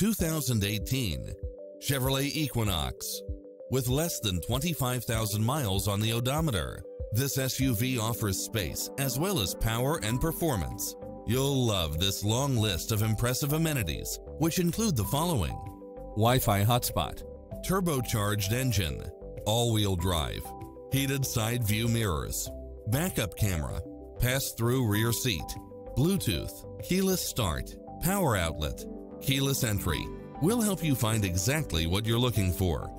2018 Chevrolet Equinox. With less than 25,000 miles on the odometer, this SUV offers space as well as power and performance. You'll love this long list of impressive amenities, which include the following. Wi-Fi hotspot, turbocharged engine, all-wheel drive, heated side view mirrors, backup camera, pass-through rear seat, Bluetooth, keyless start, power outlet, keyless entry. We'll help you find exactly what you're looking for.